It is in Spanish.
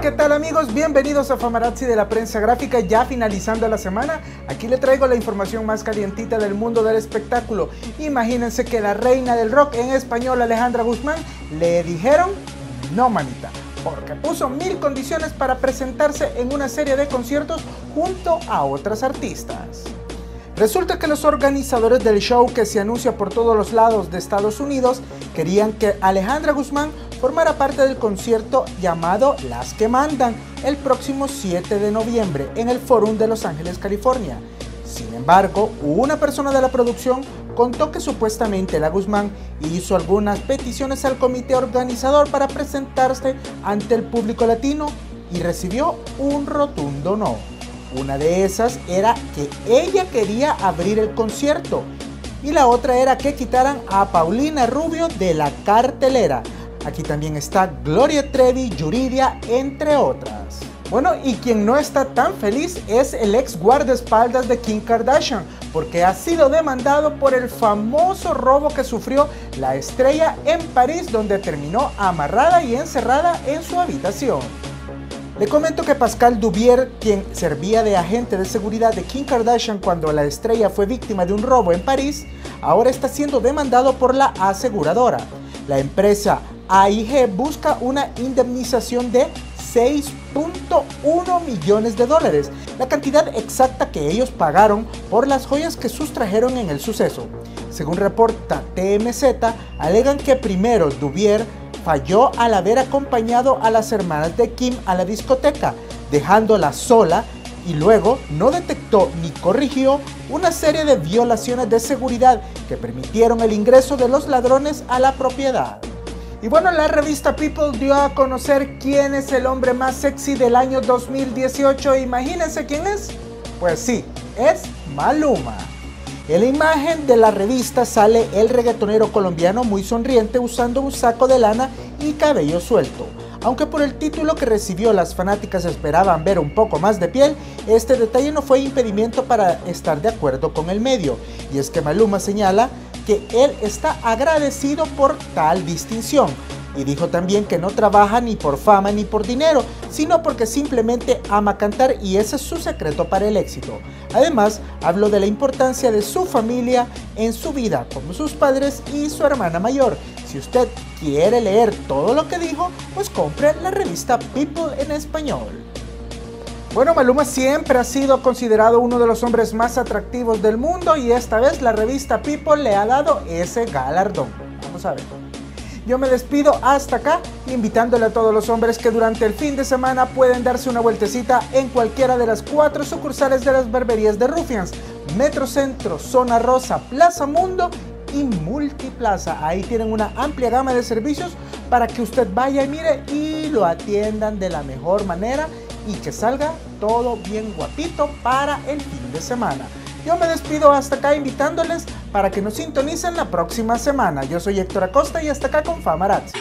¿qué tal amigos? Bienvenidos a Famarazzi de la prensa gráfica, ya finalizando la semana. Aquí le traigo la información más calientita del mundo del espectáculo. Imagínense que la reina del rock en español, Alejandra Guzmán, le dijeron no manita, porque puso mil condiciones para presentarse en una serie de conciertos junto a otras artistas. Resulta que los organizadores del show que se anuncia por todos los lados de Estados Unidos querían que Alejandra Guzmán formara parte del concierto llamado Las que Mandan el próximo 7 de noviembre en el Forum de Los Ángeles, California. Sin embargo, una persona de la producción contó que supuestamente la Guzmán hizo algunas peticiones al comité organizador para presentarse ante el público latino y recibió un rotundo no. Una de esas era que ella quería abrir el concierto y la otra era que quitaran a Paulina Rubio de la cartelera. Aquí también está Gloria Trevi, Yuridia, entre otras. Bueno, y quien no está tan feliz es el ex guardaespaldas de Kim Kardashian, porque ha sido demandado por el famoso robo que sufrió la estrella en París, donde terminó amarrada y encerrada en su habitación. Le comento que Pascal Dubier, quien servía de agente de seguridad de Kim Kardashian cuando la estrella fue víctima de un robo en París, ahora está siendo demandado por la aseguradora. La empresa AIG busca una indemnización de 6.1 millones de dólares, la cantidad exacta que ellos pagaron por las joyas que sustrajeron en el suceso. Según reporta TMZ, alegan que primero Dubier falló al haber acompañado a las hermanas de Kim a la discoteca, dejándola sola y luego no detectó ni corrigió una serie de violaciones de seguridad que permitieron el ingreso de los ladrones a la propiedad. Y bueno, la revista People dio a conocer quién es el hombre más sexy del año 2018. Imagínense quién es. Pues sí, es Maluma. En la imagen de la revista sale el reggaetonero colombiano muy sonriente usando un saco de lana y cabello suelto. Aunque por el título que recibió las fanáticas esperaban ver un poco más de piel, este detalle no fue impedimento para estar de acuerdo con el medio. Y es que Maluma señala que él está agradecido por tal distinción. Y dijo también que no trabaja ni por fama ni por dinero, sino porque simplemente ama cantar y ese es su secreto para el éxito. Además, habló de la importancia de su familia en su vida, como sus padres y su hermana mayor. Si usted quiere leer todo lo que dijo, pues compre la revista People en español. Bueno, Maluma siempre ha sido considerado uno de los hombres más atractivos del mundo y esta vez la revista People le ha dado ese galardón. Vamos a ver. Yo me despido hasta acá, invitándole a todos los hombres que durante el fin de semana pueden darse una vueltecita en cualquiera de las cuatro sucursales de las barberías de Rufians, Metrocentro, Zona Rosa, Plaza Mundo y Multiplaza. Ahí tienen una amplia gama de servicios para que usted vaya y mire y lo atiendan de la mejor manera y que salga todo bien guapito para el fin de semana. Yo me despido hasta acá invitándoles para que nos sintonicen la próxima semana. Yo soy Héctor Acosta y hasta acá con Famarazzi.